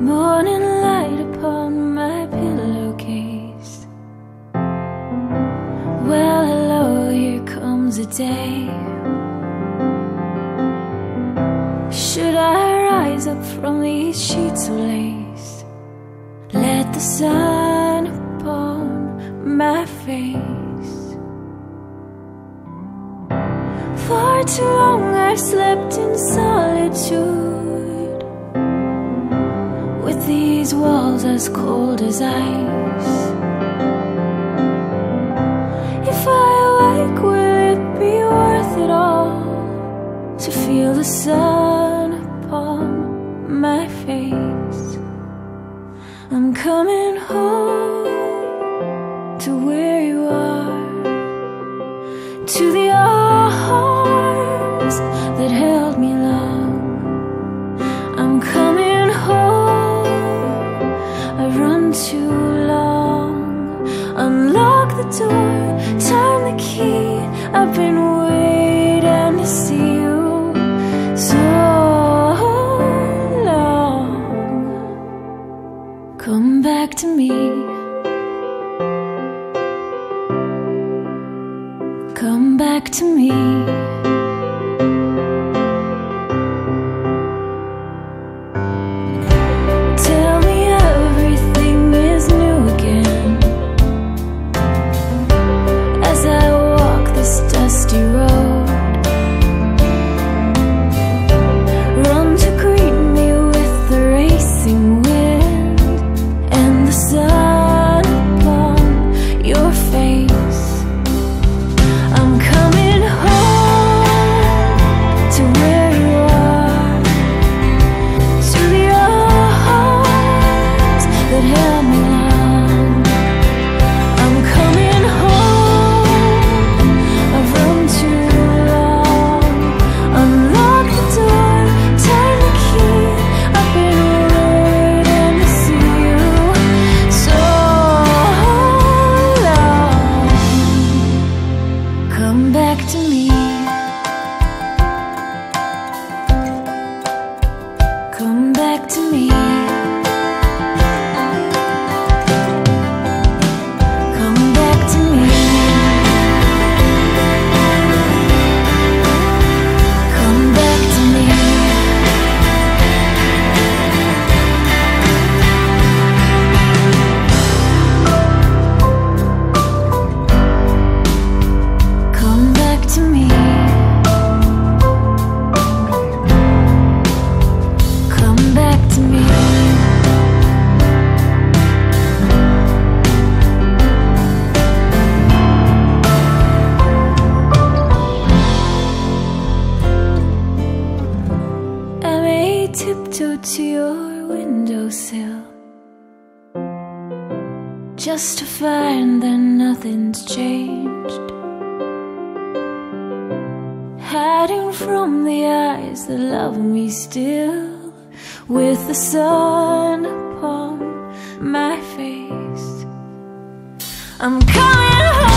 Morning light upon my pillowcase. Well, hello, here comes a day. Should I rise up from these sheets of lace? Let the sun upon my face. For too long I slept in solitude With these walls as cold as ice. If I awake, will it be worth it all To feel the sun upon my face? I'm coming home to where you are To the arms that held me long. I'm coming door, turn the key. I've been waiting to see you so long. Come back to me. Come back to me to your windowsill. Just to find that nothing's changed. Hiding from the eyes that love me still. With the sun upon my face. I'm coming home